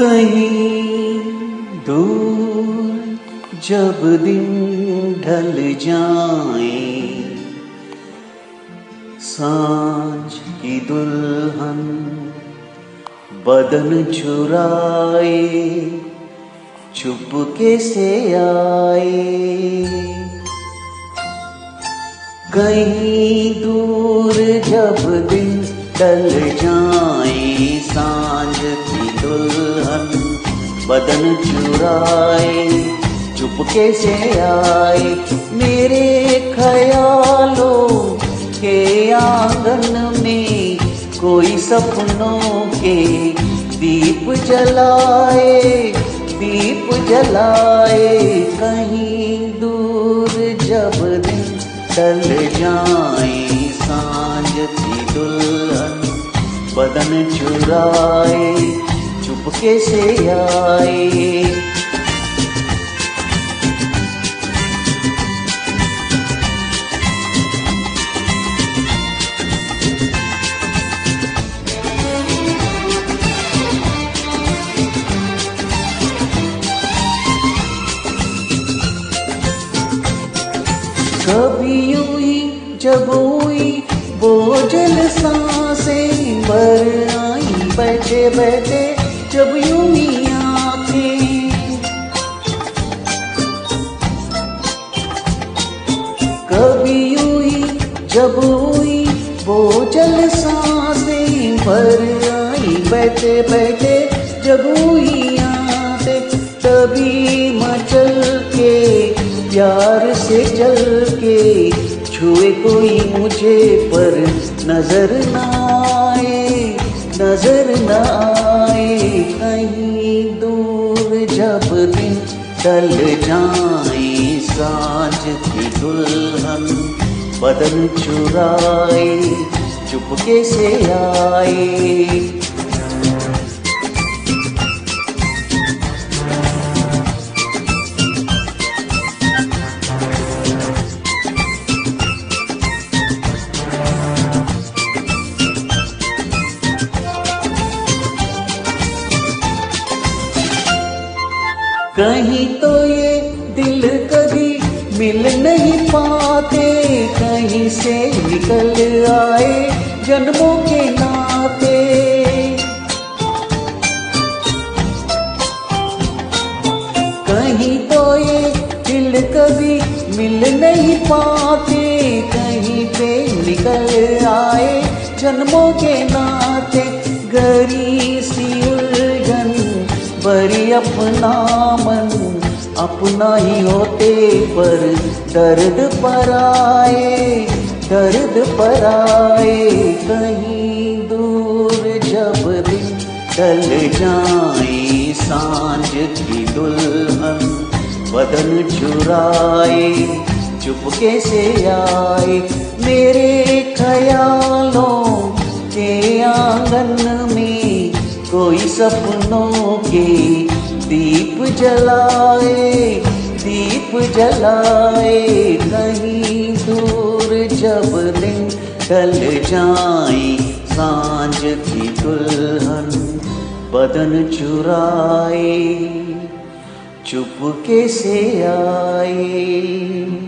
कहीं दूर जब दिन ढल जाए, साँझ की दुल्हन बदन चुराए, चुपके से आए। कहीं दूर जब दिन ढल जाए, साँझ की दुल्हन बदन चुराए, चुपके से आए। मेरे ख्यालों के आँगन में कोई सपनों के दीप जलाए दीप जलाए। कहीं दूर जब दिन टल जाए, साँझ की दुल्हन बदन चुराए। चुपके से आए कभी हुई जब हुई बोझल साँसें भर आई बैठे बैठे जब यूँ ही आँखें कभी हुई जब हुई बोझल साँसें भर आई बैठे बैठे, जब हुई आते तभी मचल के प्यार से जल के छुए कोई मुझे पर नज़र न आए, नज़र न आए जब दिन टल जाए साँझ की दुल्हन। बदन चुराए चुपके से आए। कहीं तो ये दिल कभी मिल नहीं पाते, कहीं से निकल आए जन्मों के नाते। कहीं तो ये दिल कभी मिल नहीं पाते, कहीं पे निकल आए जन्मों के नाते गरी सी बड़ी अपना मन, अपना ही होते पर। दर्द पर आए, दर्द पर आए, कहीं दूर जब दिन टल जाए साँझ की दुल्हन, बदन चुराए, चुपके से आए। मेरे ख्यालों के आँगन कोई सपनों के दीप जलाए दीप जलाए कहीं दूर जब दिन टल जाए, साँझ की दुल्हन बदन चुराए, चुपके से आए।